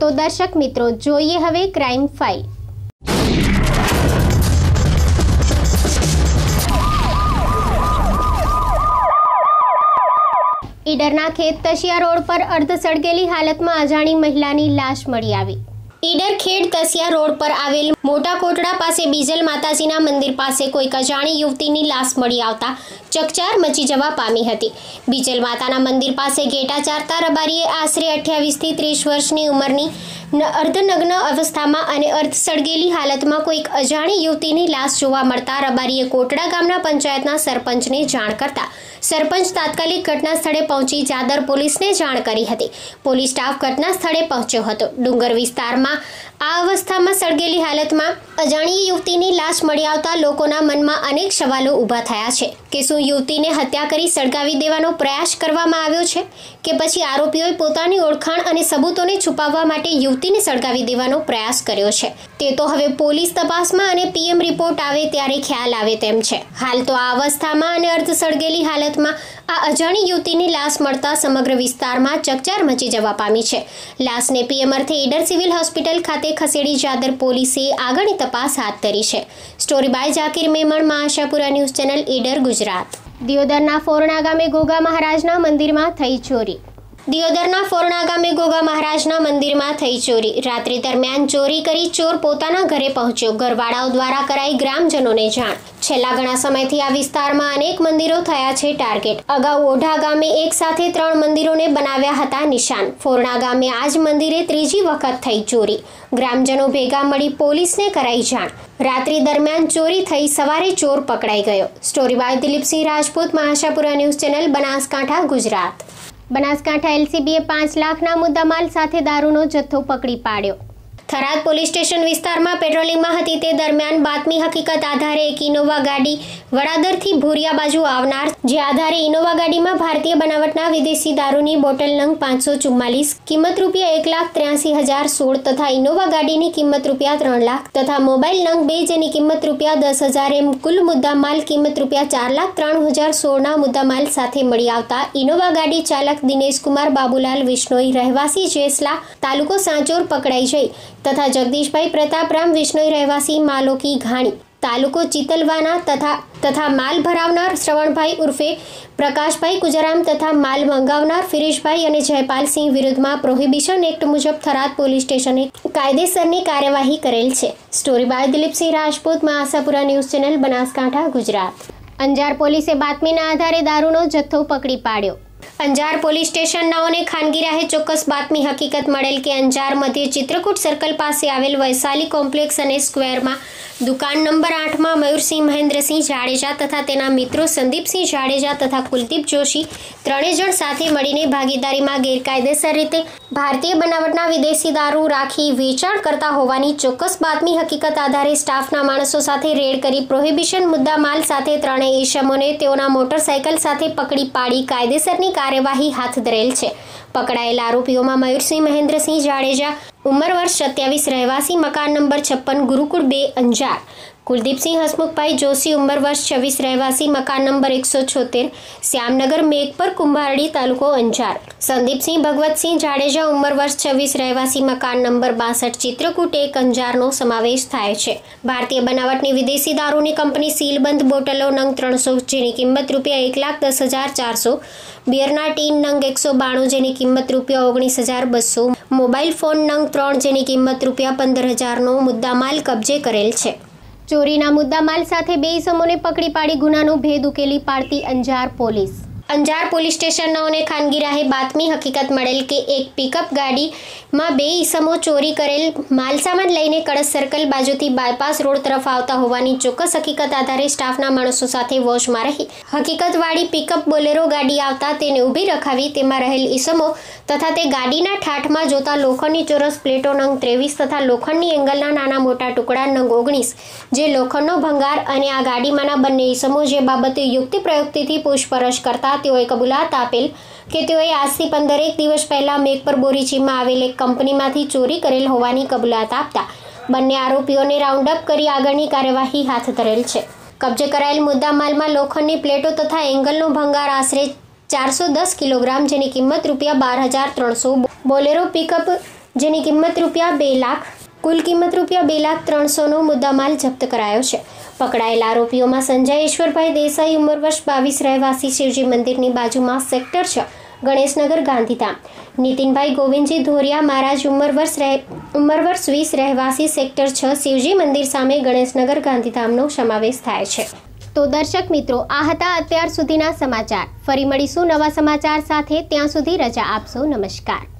તો દર્શક મિત્રો, જોઈએ હવે ક્રાઇમ ફાઇલ ઈડરના ખેત તસિયા રોડ પર અર્ધ સળગેલી હાલતમાં અજાણી મહિલાની લાશ મળી આવી. ઈડર ખેડ તસિયા રોડ પર આવેલ મોટા કોટડા પાસે બીજલ માતાજીના મંદિર પાસે કોઈક અજાણી યુવતીની લાશ મળી આવતા ચકચાર મચી જવા પામી હતી. બીજલ માતાના મંદિર પાસે ઘેટા ચારતા રબારીએ આશરે અઠ્યાવીસથી ત્રીસ વર્ષની ઉંમરની અર્ધનગ્ન અવસ્થામાં અને અર્ધ સળગેલી હાલતમાં કોઈક અજાણી યુવતીની લાશ જોવા મળતા રબારીએ કોટડા ગામના પંચાયતના સરપંચને જાણ કરતા સરપંચ તાત્કાલિક ઘટના સ્થળે પહોંચી જાદર પોલીસને જાણ કરી હતી. પોલીસ સ્ટાફ ઘટના સ્થળે પહોંચ્યો હતો. ડુંગર વિસ્તારમાં આ અવસ્થામાં સળગેલી હાલતમાં અજાણી યુવતીની લાશ મળી આવતા લોકોના મનમાં અનેક સવાલો ઊભા થયા છે કે શું યુવતીને હત્યા કરી સળગાવી દેવાનો પ્રયાસ કરવામાં આવ્યો છે કે પછી આરોપીઓએ પોતાની ઓળખાણ અને સબૂતોને છુપાવવા માટે યુવતીને સળગાવી દેવાનો પ્રયાસ કર્યો છે? તે તો હવે પોલીસ તપાસમાં અને પીએમ રિપોર્ટ આવે ત્યારે ખ્યાલ આવે તેમ છે. હાલ તો આ અવસ્થામાં અને અર્ધ સળગેલી હાલતમાં આ અજાણી યુવતીની લાશ મળતા સમગ્ર વિસ્તારમાં ચકચાર મચી જવા પામી છે. લાશને પીએમ અર્થે ઈડર સિવિલ હોસ્પિટલ ખાતે ખસેડી જાદર પોલીસે આગળની તપાસ હાથ ધરી છે. સ્ટોરી બાય જાકીર મેમણમાં ન્યૂઝ ચેનલ, ઈડર, ગુજરાત. દિયોદરના ફોરણા ગામે ગોગા મહારાજના મંદિરમાં થઈ ચોરી. દિયોદરના ફોરણા ગામે ગોગા મહારાજના મંદિરમાં થઈ ચોરી. રાત્રિ દરમિયાન ચોરી કરી ચોર પોતાના ઘરે પહોંચ્યો. ઘરવાળાઓ દ્વારા કરાઈ ગ્રામજનોને જાણ. છેલ્લા ઘણા સમયથી આ વિસ્તારમાં અનેક મંદિરો થયા છે ટાર્ગેટ. અગાઉ ઓઢા ગામે એક સાથે ત્રણ મંદિરોને બનાવ્યા હતા નિશાન. ફોરણા ગામે આ જ મંદિરે ત્રીજી વખત થઈ ચોરી. ગ્રામજનો ભેગા મળી પોલીસને કરાઈ જાણ. રાત્રિ દરમિયાન ચોરી થઈ સવારે ચોર પકડાઈ ગયો. Story by Dilipsinh Rajput, Mahashapura news channel, Banaskantha, Gujarat. Banaskantha એલસીબીએ પાંચ લાખના મુદ્દામાલ સાથે દારૂનો જથ્થો પકડી પાડ્યો. થરાદ પોલીસ સ્ટેશન વિસ્તારમાં પેટ્રોલિંગમાં હતી તે દરમિયાન બાતમી હકીકત આધારે એક ઇનોવા ગાડી વડાદરથી ભૂરિયા બાજુ આવનાર, જે આધારે ઇનોવા ગાડીમાં ભારતીય બનાવટના વિદેશી દારૂની બોટલ નંગ પાંચસો ચુમ્માલીસ, કિંમત રૂપિયા એક લાખ ત્ર્યાસી હજાર સોળ તથા ઇનોવા ગાડીની કિંમત રૂપિયા ત્રણ લાખ તથા મોબાઈલ નંગ બે જેની કિંમત રૂપિયા દસ હજાર એમ કુલ મુદ્દામાલ કિંમત રૂપિયા ચાર લાખ ત્રણ હજાર સોળના મુદ્દામાલ સાથે મળી આવતા ઇનોવા ગાડી ચાલક દિનેશકુમાર બાબુલાલ વિશ્નોઈ, રહેવાસી જેસલા, તાલુકો સાંચોર પકડાઈ જઈ. તથા જગદીશભાઈ પ્રતાપરામ વિષ્ણોઈ રહેવાસી માલોકી ઘાણી. તાલુકો ચિતલવાના તથા તથા માલ ભરાવનાર શ્રવણભાઈ ઉર્ફે પ્રકાશભાઈ કુજરામ તથા માલ મંગાવનાર ફિરીશભાઈ અને જયપાલસિંહ વિરુદ્ધમાં પ્રોહિબિશન એક્ટ મુજબ થરાદ પોલીસ સ્ટેશને કાયદેસરની કાર્યવાહી કરેલ છે. Story by Dilipsinh Rajput, Mahasapura news channel, Banaskantha, Gujarat. Anjar પોલીસે બાતમીના આધારે દારૂનો જથ્થો પકડી પાડ્યો. અંજાર પોલીસ સ્ટેશન નાઓને ખાનગી રાહે ચોક્કસ બાતમી હકીકત મળેલ કે અંજાર મધ્ય ચિત્રકૂટ સર્કલ પાસે આવેલ વૈશાલી કોમ્પ્લેક્સ અને સ્ક્વેરમાં દુકાન નંબર આઠમાં મયુરસિંહ મહેન્દ્રસિંહ જાડેજા તથા તેના મિત્રો સંદીપસિંહ જાડેજા તથા કુલદીપ જોશી ત્રણેય જણ સાથે મળીને ભાગીદારીમાં ગેરકાયદેસર રીતે ભારતીય બનાવટના વિદેશી દારૂ રાખી વેચાણ કરતા હોવાની ચોક્કસ બાતમી હકીકત આધારે સ્ટાફના માણસો સાથે રેડ કરી પ્રોહિબિશન મુદ્દા માલ સાથે ત્રણેય ઈશમોને તેઓના મોટરસાયકલ સાથે પકડી પાડી કાયદેસરની કાર્યવાહી હાથ ધરેલ છે. પકડાયેલા આરોપીઓમાં મયુરસિંહ મહેન્દ્રસિંહ જાડેજા ઉંમર વર્ષ સત્યાવીસ રહેવાસી મકાન નંબર છપ્પન ગુરુકુળ બે અંજાર. કુલદીપસિંહ હસમુખભાઈ જોશી ઉંમર વર્ષ છવ્વીસ રહેવાસી, મકાન નંબર એકસો છોતેર, શ્યામનગર મેઘપર, કુંભારડી તાલુકો અંજાર. સંદીપસિંહ ભગવતસિંહ જાડેજા ઉંમર વર્ષ છવ્વીસ રહેવાસી, મકાન નંબર બાસઠ, ચિત્રકૂટ એક, અંજારનો સમાવેશ થાય છે. ભારતીય બનાવટની વિદેશી દારૂની કંપની સીલબંધ બોટલો નંગ ત્રણસો, જેની કિંમત રૂપિયા એક લાખ દસ હજાર ચારસો, બિયરના ટીન નંગ એકસો બાણું, જેની કિંમત રૂપિયા ઓગણીસ હજાર બસો, મોબાઈલ ફોન નંગ ત્રણ, જેની કિંમત રૂપિયા પંદર હજારનો મુદ્દામાલ કબજે કરેલ છે. ચોરીના મુદ્દામાલ સાથે બે ઇસમોને પકડી પાડી ગુનાનો ભેદ ઉકેલી પાડતી અંજાર પોલીસ. અંજાર પોલીસ સ્ટેશનોને ખાનગી રાહે બાતમી હકીકત મળેલ કે એક પિકઅપ ગાડીમાં બે ઈસમો ચોરી કરેલ માલસામાન લઈને કળશ સર્કલ બાજુથી બાયપાસ રોડ તરફ આવતા હોવાની ચોક્કસ હકીકત આધારે સ્ટાફના માણસો સાથે વોશમાં રહી. હકીકતવાળી પિકઅપ બોલેરો ગાડી આવતા તેને ઊભી રખાવી તેમાં રહેલ ઈસમો તથા તે ગાડીના ઠાઠમાં જોતા લોખંડની ચોરસ પ્લેટો નંગ ત્રેવીસ તથા લોખંડની એંગલના નાના મોટા ટુકડા નંગ ઓગણીસ, જે લોખંડનો ભંગાર અને આ ગાડીમાંના બંને ઈસમો જે બાબતે યુક્તિ પ્રયુક્તિથી પૂછપરછ કરતા તેઓએ કબૂલાત આપેલ કે તેઓએ આજથી પંદરેક દિવસ પહેલા મેઘપર બોરીચીમાં આવેલ એક કંપનીમાંથી ચોરી કરેલ હોવાની કબૂલાત આપતા બંને આરોપીઓને રાઉન્ડ અપ કરી આગળની કાર્યવાહી હાથ ધરેલ છે. કબજે કરાયેલ મુદ્દામાલમાં લોખંડની પ્લેટો તથા એંગલનો ભંગાર આશરે ચારસો દસ કિલોગ્રામ જેની કિંમત રૂપિયા બાર હજાર ત્રણસો બોલેરો પિકઅપ જેની કિંમત રૂપિયા બે લાખ કુલ કિંમત રૂપિયા બે લાખ ત્રણસોનો મુદ્દામાલ જપ્ત કરાયો છે. પકડાયેલા આરોપીઓમાં સંજય ઈશ્વરભાઈ દેસાઈ ઉંમર વર્ષ બાવીસ રહેવાસી શિવજી મંદિરની બાજુમાં સેક્ટર છ, ગણેશનગર ગાંધીધામ. નીતિનભાઈ ગોવિંદજી ધોરિયા મહારાજ ઉંમર વર્ષ રહે, ઉંમર વર્ષ વીસ રહેવાસી સેક્ટર છ, શિવજી મંદિર સામે ગણેશનગર ગાંધીધામનો સમાવેશ થાય છે. તો દર્શક મિત્રો, આ હતા અત્યાર સુધીના સમાચાર. ફરી મળીશું નવા સમાચાર સાથે. ત્યાં સુધી રજા આપશો. નમસ્કાર.